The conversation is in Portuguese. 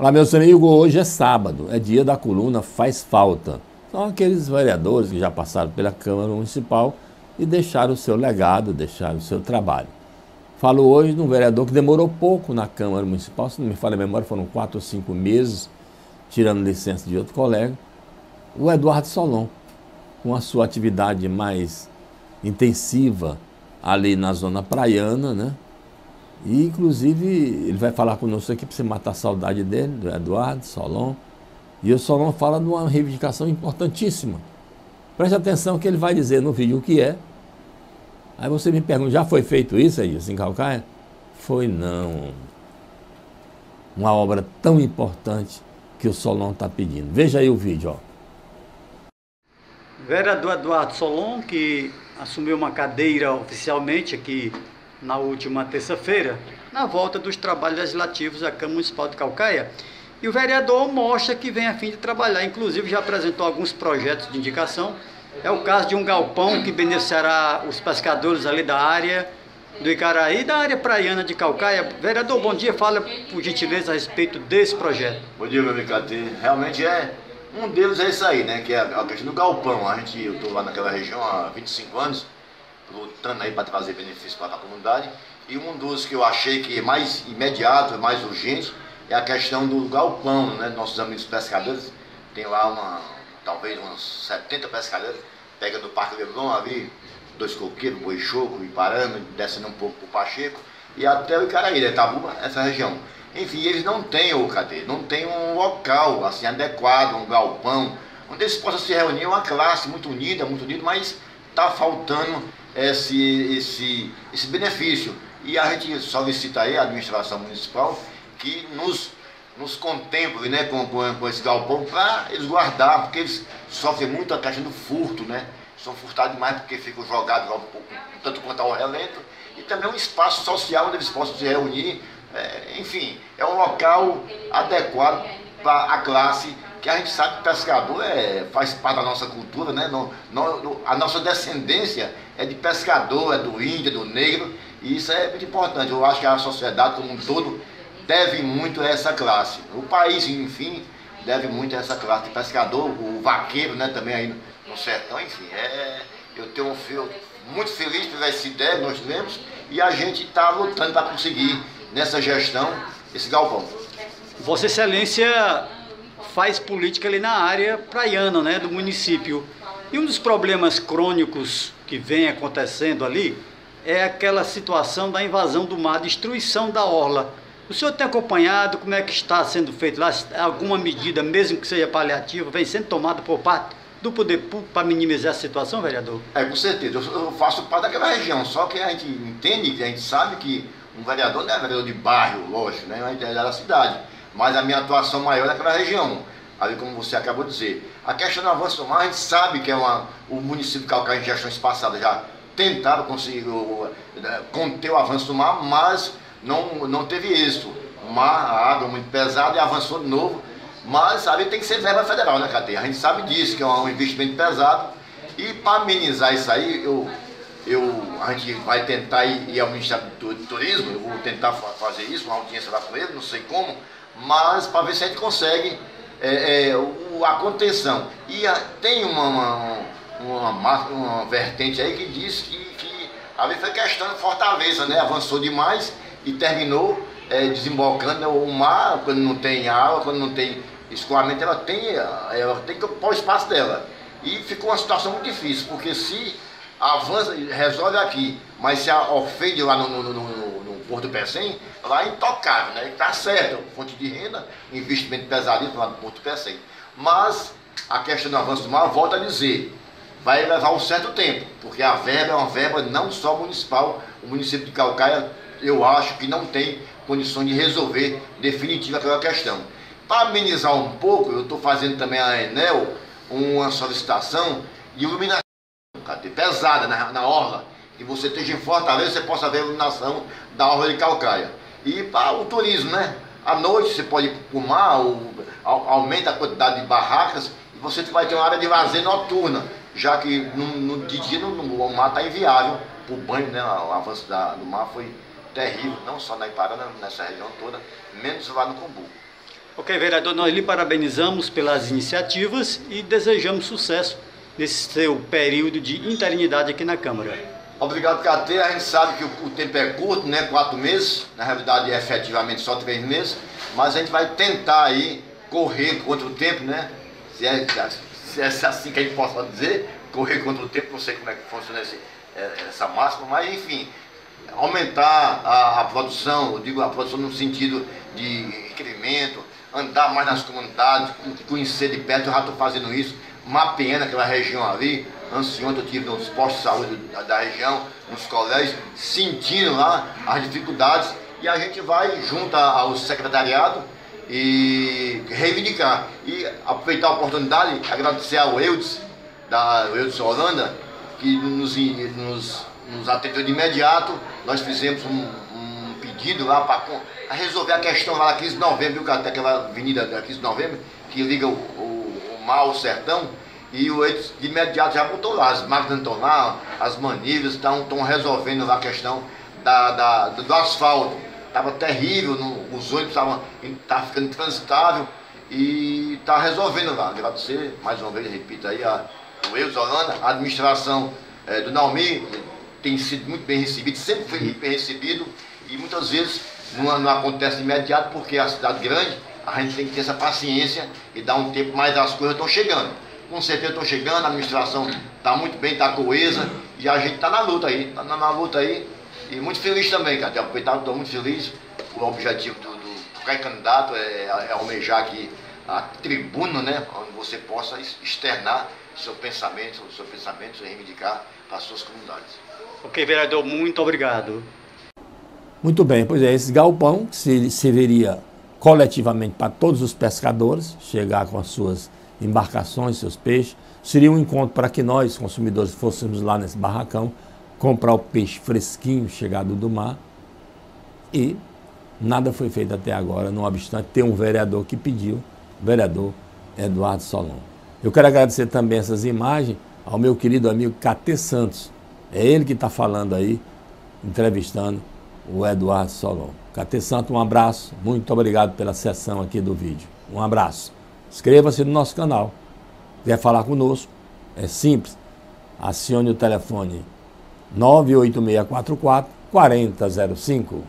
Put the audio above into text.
Olá, meus amigos, hoje é sábado, é dia da coluna Faz Falta. São aqueles vereadores que já passaram pela Câmara Municipal e deixaram o seu legado, deixaram o seu trabalho. Falo hoje de um vereador que demorou pouco na Câmara Municipal, se não me falha a memória, foram quatro ou cinco meses, tirando licença de outro colega, o Eduardo Solon, com a sua atividade mais intensiva ali na zona praiana, né? E, inclusive, ele vai falar conosco aqui para você matar a saudade dele, do Eduardo Solon. E o Solon fala de uma reivindicação importantíssima. Preste atenção que ele vai dizer no vídeo o que é. Aí você me pergunta, já foi feito isso aí, assim, Calcaia? Foi não. Uma obra tão importante que o Solon está pedindo. Veja aí o vídeo, ó. Vereador Eduardo Solon, que assumiu uma cadeira oficialmente aqui na última terça-feira, na volta dos trabalhos legislativos da Câmara Municipal de Calcaia. E o vereador mostra que vem a fim de trabalhar, inclusive já apresentou alguns projetos de indicação. É o caso de um galpão que beneficiará os pescadores ali da área do Icaraí da área praiana de Calcaia. Vereador, bom dia, fala por gentileza a respeito desse projeto. Bom dia, meu amigo Realmente é, um deles é isso aí, né, que é a questão do galpão. A gente, eu estou lá naquela região há 25 anos, lutando aí para trazer benefícios para a comunidade. E um dos que eu achei que é mais imediato, é mais urgente, é a questão do galpão, né? Nossos amigos pescadores, tem lá uma, talvez uns 70 pescadores, pega do Parque Leblon ali, dois coqueiros, boi choco, Iparana, descendo um pouco para o Pacheco, e até o Icaraí, Itabuba, essa região. Enfim, eles não têm, o cadê? Não tem um local assim adequado, um galpão, onde eles possam se reunir, uma classe muito unida, muito unida, mas está faltando esse, esse, esse benefício. E a gente solicita aí a administração municipal que nos, nos contemple né, com, com, com esse galpão para eles guardar, porque eles sofrem muito a questão do furto, né? São furtados demais porque ficam jogados lá um pouco, tanto quanto ao relento. E também um espaço social onde eles possam se reunir. É, enfim, é um local adequado para a classe que a gente sabe que pescador é, faz parte da nossa cultura, né? No, no, a nossa descendência é de pescador, é do índio, do negro, e isso é muito importante. Eu acho que a sociedade como um todo deve muito a essa classe. O país, enfim, deve muito a essa classe de pescador, o vaqueiro, né? Também aí no sertão, enfim. É, eu tenho um filho muito feliz por essa ideia nós tivemos e a gente está lutando para conseguir nessa gestão esse galpão. Vossa Excelência faz política ali na área praiana né, do município. E um dos problemas crônicos que vem acontecendo ali é aquela situação da invasão do mar, destruição da orla. O senhor tem acompanhado como é que está sendo feito lá? Alguma medida, mesmo que seja paliativa, vem sendo tomada por parte do poder público para minimizar a situação, vereador? É, com certeza. Eu faço parte daquela região, só que a gente entende, a gente sabe que um vereador não é vereador de bairro, lógico, né? É da cidade mas a minha atuação maior é naquela região, ali como você acabou de dizer. A questão do avanço do mar, a gente sabe que é uma, o município de Calcaia em gestões passadas já tentaram conseguir né, conter o avanço do mar, mas não, não teve êxito. O mar, a água muito pesada e avançou de novo, mas ali tem que ser verba federal, né, Cadeia? A gente sabe disso, que é um investimento pesado. E para amenizar isso aí, eu, eu, a gente vai tentar ir, ir ao Ministério do Turismo, eu vou tentar fazer isso, uma audiência lá com ele, não sei como, mas para ver se a gente consegue é, é, o, a contenção. E a, tem uma, uma, uma, uma, vertente aí que diz que, que ali foi questão de Fortaleza, né? Avançou demais e terminou é, desembocando o mar, quando não tem água, quando não tem escoamento, ela tem, ela tem que ocupar o espaço dela. E ficou uma situação muito difícil, porque se avança, resolve aqui, mas se ofende lá no, no, no, no Porto Pecém, lá é intocável, né? Está certo, fonte de renda, investimento pesadíssimo lá no Porto Pecém. Mas a questão do avanço do mar, volta a dizer, vai levar um certo tempo, porque a verba é uma verba não só municipal, o município de Calcaia, eu acho que não tem condições de resolver definitiva aquela questão. Para amenizar um pouco, eu estou fazendo também a Enel uma solicitação de iluminação pesada na, na orla, que você esteja em Fortaleza, você possa ver a iluminação da orla de Calcaia. E para o turismo, né? À noite você pode ir para o mar, ou, aumenta a quantidade de barracas, e você vai ter uma área de lazer noturna, já que no, no de dia no, no, o mar está inviável para o banho, né? O avanço da, do mar foi terrível, não só na Iparana, nessa região toda, menos lá no Combu. Ok, Ok, vereador, nós lhe parabenizamos pelas iniciativas e desejamos sucesso nesse seu período de interinidade aqui na Câmara. Obrigado, KT. A gente sabe que o, tempo é curto, né? Quatro meses. Na realidade, é efetivamente só três meses. Mas a gente vai tentar aí correr contra o tempo, né? Se é, se é assim que a gente possa dizer, correr contra o tempo, não sei como é que funciona esse, é, essa máxima, mas enfim, aumentar a, a, produção, eu digo a produção no sentido de requerimento, andar mais nas comunidades, conhecer de perto, eu já estou fazendo isso, mapeando aquela região ali, ansioso eu tive nos postos de saúde da, da região, nos colégios, sentindo lá as dificuldades e a gente vai junto ao secretariado e reivindicar. E aproveitar a oportunidade, agradecer ao Eudes, da Eudes Holanda, que nos, nos, nos atendeu de imediato. Nós fizemos um, um pedido lá para resolver a questão lá da 15 de novembro, viu, até aquela avenida da 15 de novembro, que liga o, o, o mar ao sertão. E o Eudes de imediato já botou lá, as máquinas estão lá, as manilhas estão resolvendo lá a questão da, da, do asfalto. Estava terrível, no, os ônibus estavam tá ficando intransitável e está resolvendo lá. Agradecer mais uma vez, repito aí, a, o Eudes Holanda, a administração é, do Naumi tem sido muito bem recebido, sempre foi bem recebido e muitas vezes não, não acontece de imediato porque a cidade grande, a gente tem que ter essa paciência e dar um tempo, mas as coisas estão chegando. Com certeza estão chegando, a administração está muito bem, está coesa e a gente está na luta aí, está na, na, luta aí. E muito feliz também, cara. Aproveitar, estou muito feliz. O objetivo do, do pré-candidato é, é almejar aqui a tribuna, né? Onde você possa externar seu pensamento, o seu pensamento, reivindicar para as suas comunidades. Ok, vereador, muito obrigado. Muito bem, pois é, esse galpão se serviria coletivamente para todos os pescadores, chegar com as suas embarcações, seus peixes, seria um encontro para que nós, consumidores, fôssemos lá nesse barracão, comprar o peixe fresquinho, chegado do mar, e nada foi feito até agora, não obstante ter um vereador que pediu, o vereador Eduardo Solon. Eu quero agradecer também essas imagens ao meu querido amigo Catê Santos. É ele que está falando aí, entrevistando o Eduardo Solon. Catê Santos, um abraço. Muito obrigado pela sessão aqui do vídeo. Um abraço. Inscreva-se no nosso canal. Quer falar conosco? É simples. Acione o telefone 98644 4005.